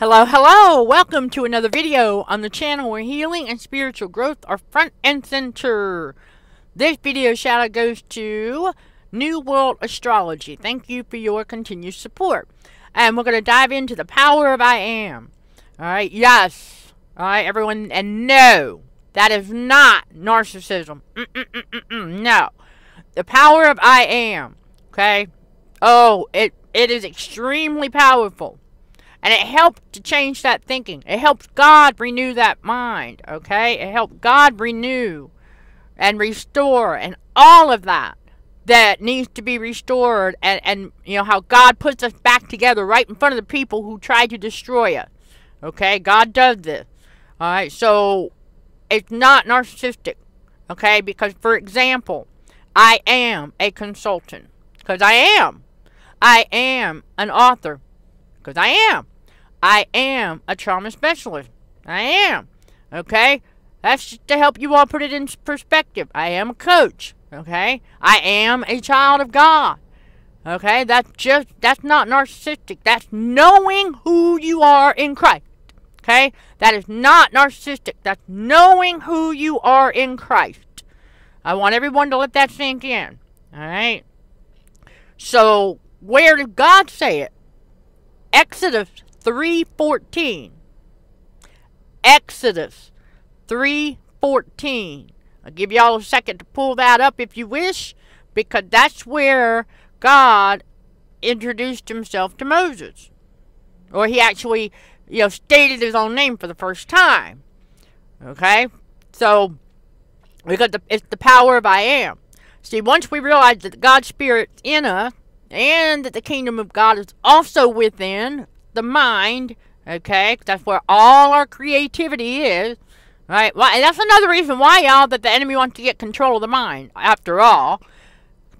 Hello, hello! Welcome to another video on the channel where healing and spiritual growth are front and center. This video shout out goes to New World Astrology. Thank you for your continued support. And we're going to dive into the power of I am. Alright, yes. Alright, everyone, and no, that is not narcissism. Mm -mm -mm no. The power of I am. Okay? Oh, it, it is extremely powerful. And it helped to change that thinking. It helps God renew that mind, okay? It helps God renew and restore and all of that that needs to be restored and, and you know how God puts us back together right in front of the people who tried to destroy us. Okay? God does this. Alright, so it's not narcissistic. Okay? Because for example, I am a consultant. Because I am. I am an author. Because I am. I am a trauma specialist. I am. Okay? That's just to help you all put it in perspective. I am a coach. Okay? I am a child of God. Okay? That's just, that's not narcissistic. That's knowing who you are in Christ. Okay? That is not narcissistic. That's knowing who you are in Christ. I want everyone to let that sink in. Alright? So, where did God say it? Exodus 3.14. Exodus 3.14. I'll give y'all a second to pull that up if you wish, because that's where God introduced himself to Moses. Or he actually, you know, stated his own name for the first time. Okay? So, because the, it's the power of I am. See, once we realize that God's Spirit's in us, and that the kingdom of God is also within the mind, okay? That's where all our creativity is, right? Well, and that's another reason why, y'all, that the enemy wants to get control of the mind, after all.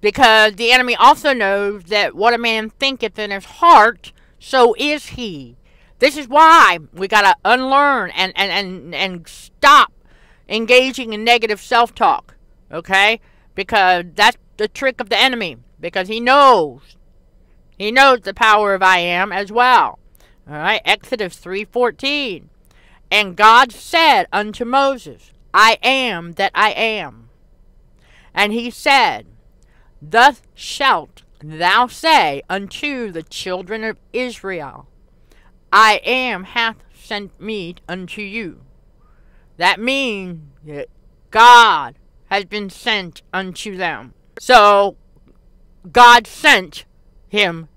Because the enemy also knows that what a man thinketh in his heart, so is he. This is why we got to unlearn and, and, and, and stop engaging in negative self-talk, okay? Because that's the trick of the enemy. Because he knows. He knows the power of I am as well. All right, Exodus 3:14. And God said unto Moses, I am that I am. And he said, Thus shalt thou say unto the children of Israel, I am hath sent me unto you. That means that God has been sent unto them. So, God sent him,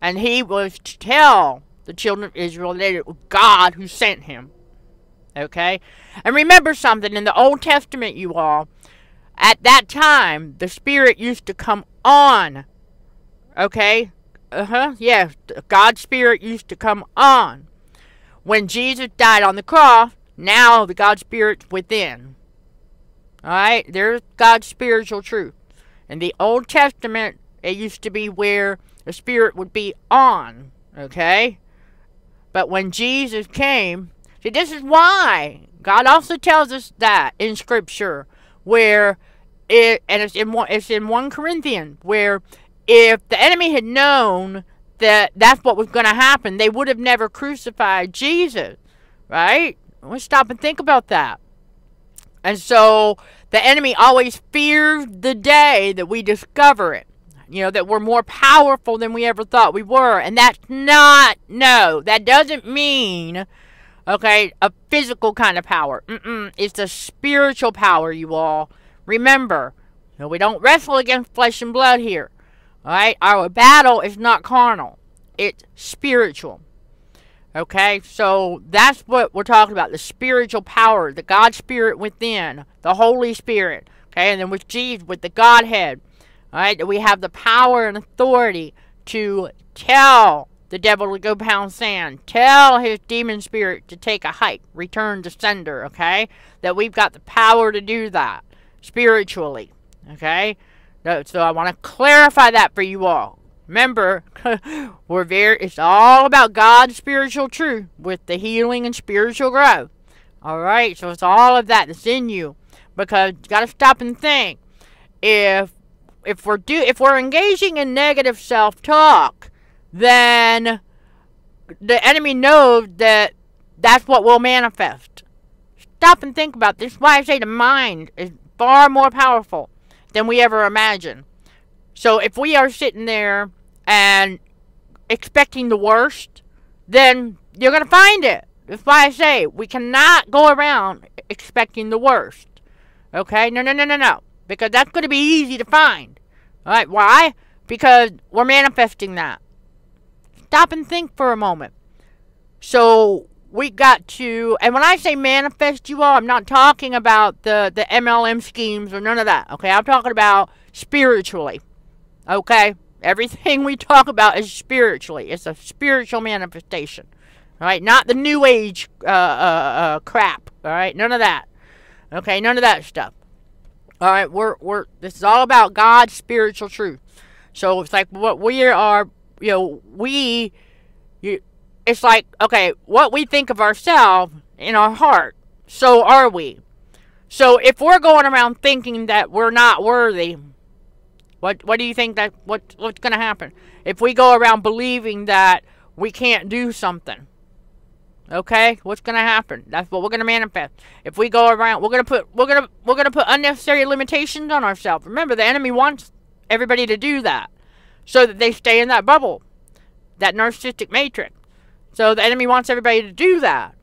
and he was to tell the children of Israel that it was God who sent him. Okay? And remember something in the Old Testament, you all, at that time, the Spirit used to come on. Okay? Uh huh. Yeah, God's Spirit used to come on. When Jesus died on the cross, now the God Spirit's within. Alright? There's God's spiritual truth. In the Old Testament, it used to be where the Spirit would be on. Okay? But when Jesus came, see, this is why God also tells us that in Scripture, where it, and it's in one, it's in one Corinthians, where if the enemy had known that that's what was going to happen, they would have never crucified Jesus, right? Let's stop and think about that. And so the enemy always fears the day that we discover it you know, that we're more powerful than we ever thought we were. And that's not, no, that doesn't mean, okay, a physical kind of power. Mm-mm, it's a spiritual power, you all. Remember, you know, we don't wrestle against flesh and blood here. All right, our battle is not carnal, it's spiritual. Okay, so that's what we're talking about the spiritual power, the God Spirit within, the Holy Spirit. Okay, and then with Jesus, with the Godhead. Alright, we have the power and authority to tell the devil to go pound sand. Tell his demon spirit to take a hike. Return to sender, okay? That we've got the power to do that. Spiritually. Okay? So I want to clarify that for you all. Remember, we're very it's all about God's spiritual truth with the healing and spiritual growth. Alright, so it's all of that that's in you. Because you gotta stop and think. If if we're do if we're engaging in negative self-talk, then the enemy knows that that's what will manifest. Stop and think about this. Why I say the mind is far more powerful than we ever imagine. So if we are sitting there and expecting the worst, then you're going to find it. That's why I say we cannot go around expecting the worst. Okay? No, no, no, no, no. Because that's going to be easy to find. Alright, why? Because we're manifesting that. Stop and think for a moment. So we got to, and when I say manifest you all, I'm not talking about the, the MLM schemes or none of that. Okay? I'm talking about spiritually. Okay? Everything we talk about is spiritually. It's a spiritual manifestation. All right? Not the new age uh, uh, uh, crap. All right? None of that. Okay? None of that stuff. All right? We're, we're, this is all about God's spiritual truth. So it's like what we are, you know, we, you, it's like, okay, what we think of ourselves in our heart, so are we. So if we're going around thinking that we're not worthy, what what do you think that what what's going to happen if we go around believing that we can't do something? Okay, what's going to happen? That's what we're going to manifest. If we go around, we're going to put we're going to we're going to put unnecessary limitations on ourselves. Remember, the enemy wants everybody to do that so that they stay in that bubble, that narcissistic matrix. So the enemy wants everybody to do that.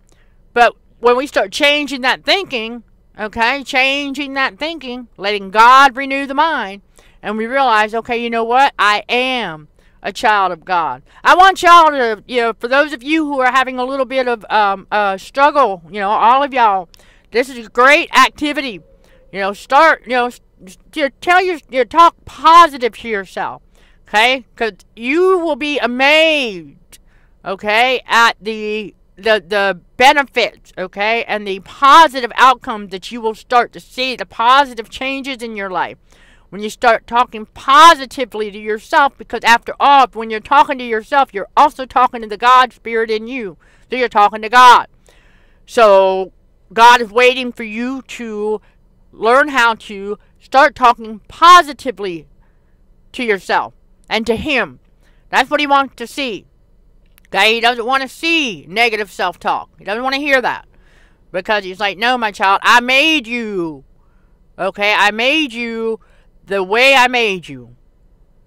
But when we start changing that thinking, okay, changing that thinking, letting God renew the mind, and we realize, okay, you know what? I am a child of God. I want y'all to, you know, for those of you who are having a little bit of um, struggle, you know, all of y'all, this is a great activity. You know, start, you know, tell your, you know, talk positive to yourself, okay? Because you will be amazed, okay, at the the the benefits, okay, and the positive outcomes that you will start to see, the positive changes in your life when you start talking positively to yourself because after all when you're talking to yourself you're also talking to the god spirit in you. So you're talking to god. So god is waiting for you to learn how to start talking positively to yourself and to him. That's what he wants to see. Okay? He doesn't want to see negative self-talk. He doesn't want to hear that. Because he's like no my child i made you. Okay? I made you the way I made you.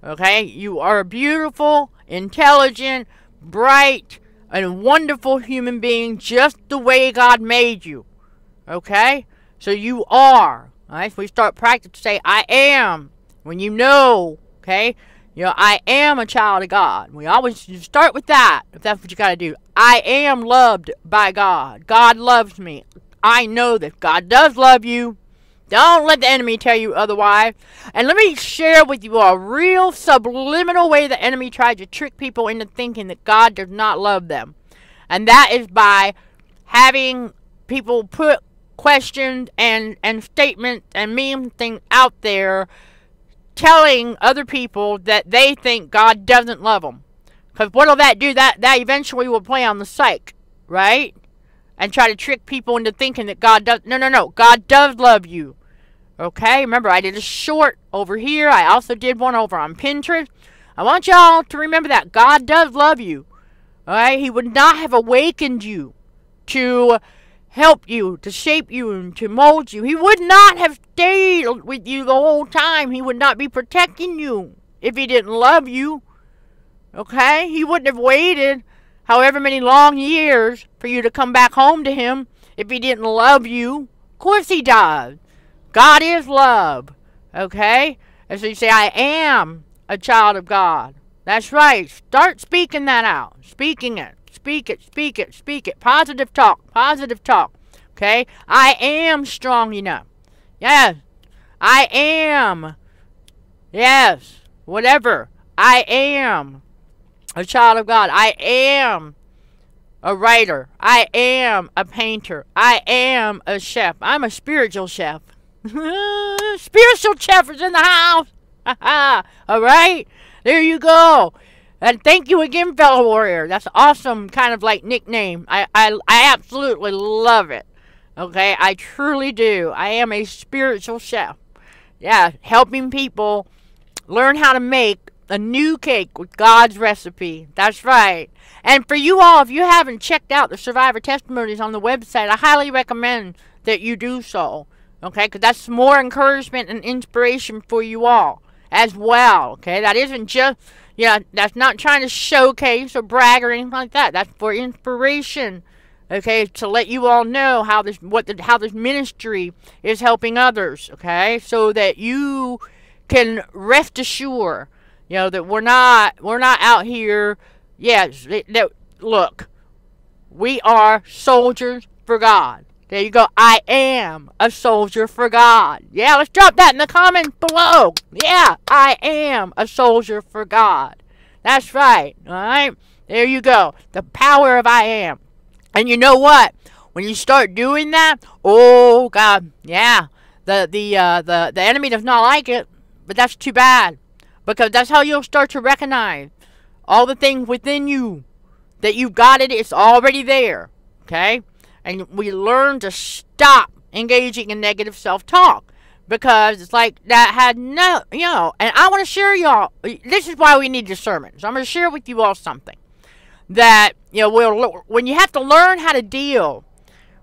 Okay? You are a beautiful, intelligent, bright, and wonderful human being just the way God made you. Okay? So you are. Alright? So we start practice to say, I am. When you know, okay? You know, I am a child of God. We always start with that, if that's what you got to do. I am loved by God. God loves me. I know that God does love you. Don't let the enemy tell you otherwise. And let me share with you a real subliminal way the enemy tried to trick people into thinking that God does not love them. And that is by having people put questions and, and statements and meme things out there telling other people that they think God doesn't love them. Because what'll that do? That, that eventually will play on the psyche, right? and try to trick people into thinking that God does. No, no, no. God does love you. Okay, remember I did a short over here. I also did one over on Pinterest. I want y'all to remember that God does love you. Alright, He would not have awakened you to help you, to shape you, and to mold you. He would not have stayed with you the whole time. He would not be protecting you if He didn't love you. Okay? He wouldn't have waited however many long years for you to come back home to Him if He didn't love you. Of course He does. God is love. Okay? And so you say, I am a child of God. That's right. Start speaking that out. Speaking it. Speak it. Speak it. Speak it. Positive talk. Positive talk. Okay? I am strong enough. Yes. I am. Yes. Whatever. I am a child of God. I am a writer. I am a painter. I am a chef. I'm a spiritual chef. Spiritual chef is in the house. All right, there you go. And thank you again, fellow warrior. That's awesome, kind of like nickname. I, I, I absolutely love it. Okay, I truly do. I am a spiritual chef. Yeah, helping people learn how to make a new cake with God's recipe. That's right. And for you all, if you haven't checked out the survivor testimonies on the website, I highly recommend that you do so. Okay, because that's more encouragement and inspiration for you all as well. Okay, that isn't just yeah, that's not trying to showcase or brag or anything like that. That's for inspiration. Okay, to let you all know how this what the, how this ministry is helping others. Okay, so that you can rest assured, you know, that we're not we're not out here. Yes, that look, we are soldiers for God. There you go. I am a soldier for God. Yeah, let's drop that in the comments below. Yeah, I am a soldier for God. That's right. All right. There you go. The power of I am. And you know what? When you start doing that, oh God, yeah, the the uh, the the enemy does not like it, but that's too bad because that's how you'll start to recognize all the things within you that you've got it. It's already there. Okay and we learn to stop engaging in negative self-talk because it's like that had no, you know, and I want to share y'all, this is why we need discernment. So I'm going to share with you all something that, you know, will when you have to learn how to deal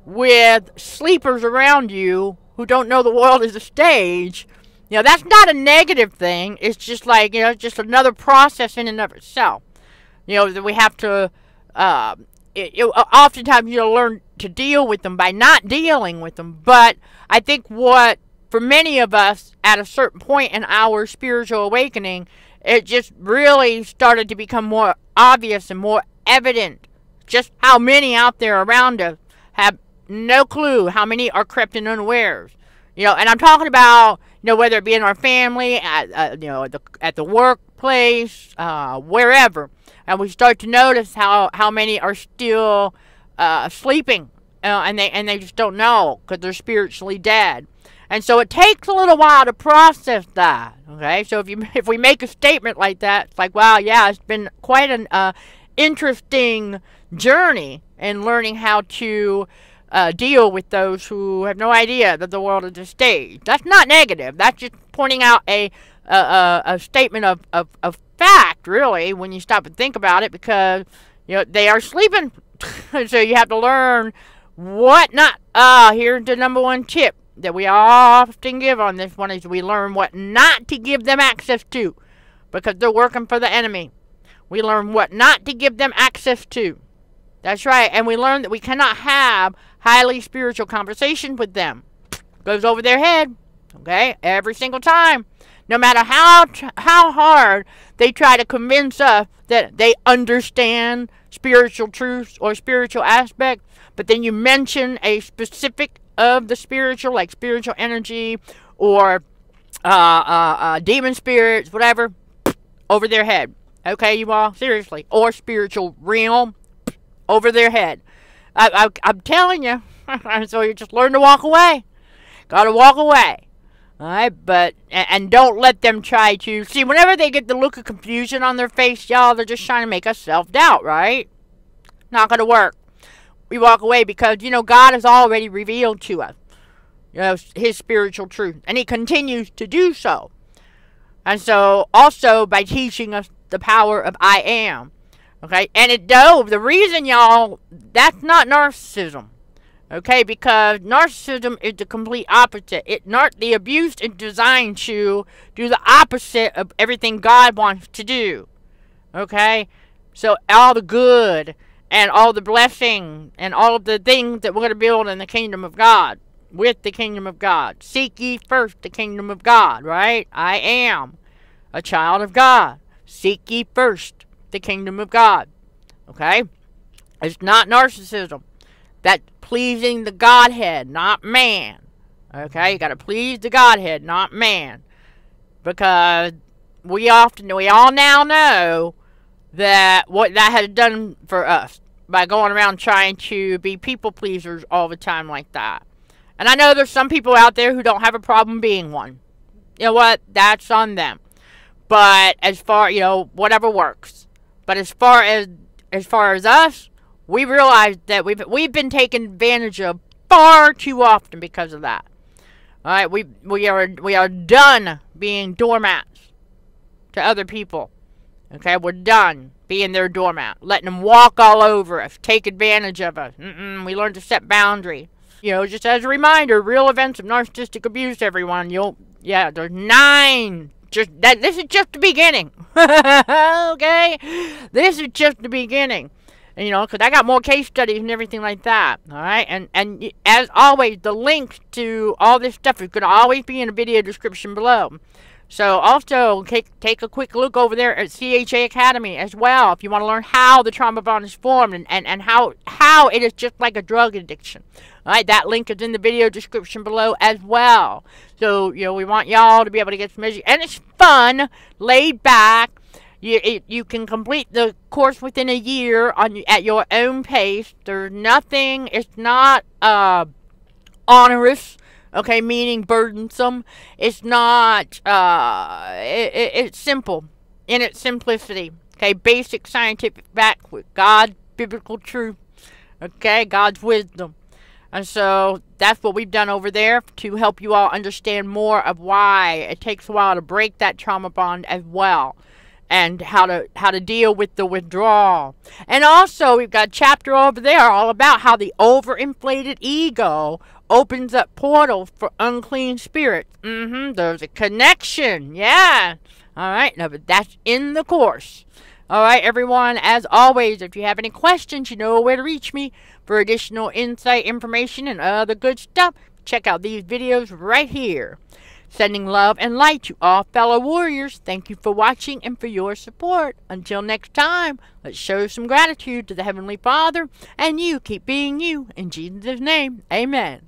with sleepers around you who don't know the world is a stage, you know, that's not a negative thing. It's just like, you know, just another process in and of itself. You know, that we have to, uh, it, it, oftentimes you'll learn to deal with them by not dealing with them. But I think what, for many of us, at a certain point in our spiritual awakening, it just really started to become more obvious and more evident just how many out there around us have no clue how many are crept in unawares. You know, and I'm talking about, you know, whether it be in our family, at, uh, you know, at the, at the workplace, uh, wherever and we start to notice how how many are still uh, sleeping, uh, and they and they just don't know because they're spiritually dead. And so it takes a little while to process that. Okay, so if you if we make a statement like that, it's like, wow, yeah, it's been quite an uh, interesting journey in learning how to uh, deal with those who have no idea that the world is a stage. That's not negative. That's just pointing out a a, a, statement of, of, of fact, really, when you stop and think about it, because you know they are sleeping. so you have to learn what not. Ah, uh, here's the number one tip that we often give on this one is we learn what not to give them access to, because they're working for the enemy. We learn what not to give them access to. That's right, and we learn that we cannot have highly spiritual conversations with them. Goes over their head, okay, every single time. No matter how how hard they try to convince us that they understand spiritual truths or spiritual aspects, but then you mention a specific of the spiritual, like spiritual energy or uh, uh, uh, demon spirits, whatever, over their head. Okay, you all? Seriously. Or spiritual realm, over their head. I, I, I'm telling you. so you just learn to walk away. Gotta walk away. Alright, but, and don't let them try to, see, whenever they get the look of confusion on their face, y'all, they're just trying to make us self-doubt, right? Not gonna work. We walk away because, you know, God has already revealed to us, you know, His spiritual truth, and He continues to do so. And so, also, by teaching us the power of I am, okay? And it, though, the reason, y'all, that's not narcissism. Okay, because narcissism is the complete opposite. It nar- the abuse is designed to do the opposite of everything God wants to do. Okay? So all the good and all the blessing and all of the things that we're going to build in the kingdom of God with the kingdom of God. Seek ye first the kingdom of God, right? I am a child of God. Seek ye first the kingdom of God. Okay? It's not narcissism. That pleasing the Godhead, not man. Okay, you got to please the Godhead, not man. Because we often, we all now know that what that has done for us by going around trying to be people pleasers all the time like that. And I know there's some people out there who don't have a problem being one. You know what? That's on them. But as far, you know, whatever works. But as far as as far as us, we realize that we've we've been taken advantage of far too often because of that. All right, we we are we are done being doormats to other people. Okay, we're done being their doormat, letting them walk all over us, take advantage of us. Mm-mm, we learn to set boundaries. You know, just as a reminder, real events of narcissistic abuse, everyone. You'll, yeah, there's nine. Just that. This is just the beginning. okay, this is just the beginning. You know, because I got more case studies and everything like that. All right, and and as always, the link to all this stuff is going to always be in the video description below. So also take take a quick look over there at CHA Academy as well if you want to learn how the trauma bond is formed and, and, and how how it is just like a drug addiction. Alright, that link is in the video description below as well. So, you know, we want y'all to be able to get some education. And it's fun, laid back. You, it, you can complete the course within a year on at your own pace. There's nothing, it's not uh, onerous okay, meaning burdensome. It's not, uh, it, it, it's simple in its simplicity, okay, basic scientific fact with God, biblical truth, okay, God's wisdom. And so that's what we've done over there to help you all understand more of why it takes a while to break that trauma bond as well and how to how to deal with the withdrawal. And also we've got a chapter over there all about how the overinflated ego opens up portals for unclean spirits. Mm-hmm. There's a connection. Yeah. All right. Now, but that's in the course. All right, everyone. As always, if you have any questions, you know where to reach me for additional insight, information, and other good stuff. Check out these videos right here. Sending love and light to all fellow warriors. Thank you for watching and for your support. Until next time, let's show some gratitude to the Heavenly Father, and you keep being you. In Jesus' name, amen.